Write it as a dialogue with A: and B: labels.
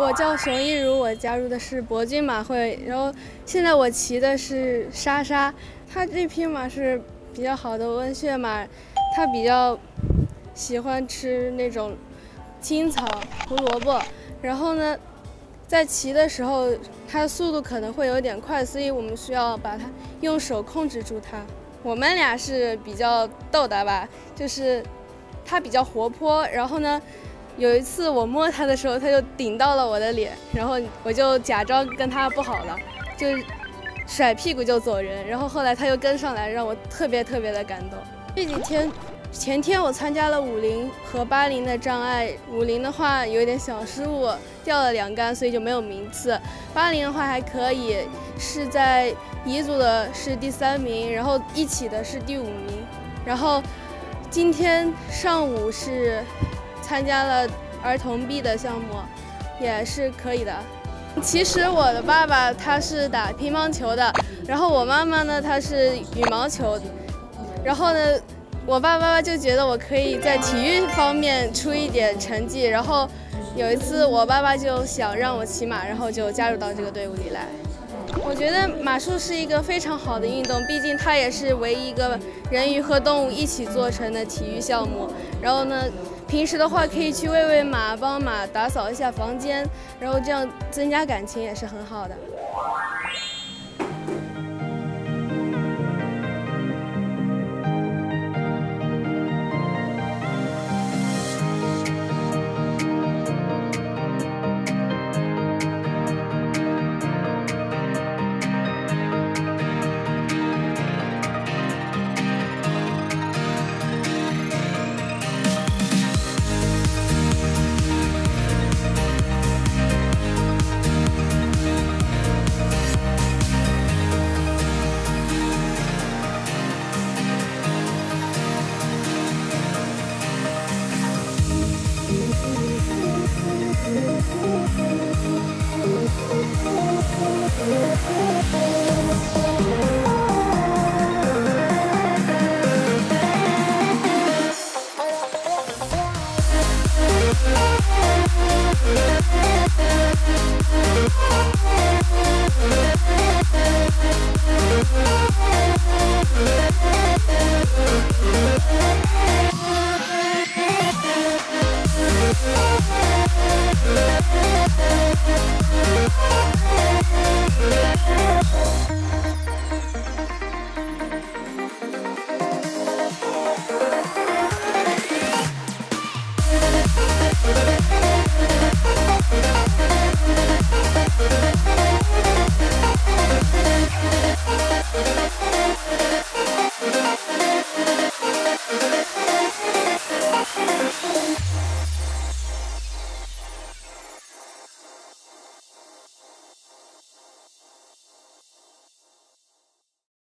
A: 我叫熊一如，我加入的是博骏马会，然后现在我骑的是莎莎，它这匹马是比较好的温血马，它比较喜欢吃那种青草、胡萝卜，然后呢，在骑的时候它的速度可能会有点快，所以我们需要把它用手控制住它。我们俩是比较逗的吧，就是它比较活泼，然后呢。有一次我摸它的时候，它就顶到了我的脸，然后我就假装跟它不好了，就甩屁股就走人。然后后来它又跟上来，让我特别特别的感动。这几天，前天我参加了五零和八零的障碍，五零的话有点小失误，掉了两杆，所以就没有名次。八零的话还可以，是在乙组的是第三名，然后一起的是第五名。然后今天上午是。参加了儿童臂的项目，也是可以的。其实我的爸爸他是打乒乓球的，然后我妈妈呢，她是羽毛球。然后呢，我爸爸妈妈就觉得我可以在体育方面出一点成绩。然后有一次，我爸爸就想让我骑马，然后就加入到这个队伍里来。我觉得马术是一个非常好的运动，毕竟它也是唯一一个人鱼和动物一起做成的体育项目。然后呢？平时的话，可以去喂喂马，帮马打扫一下房间，然后这样增加感情也是很好的。Thank you.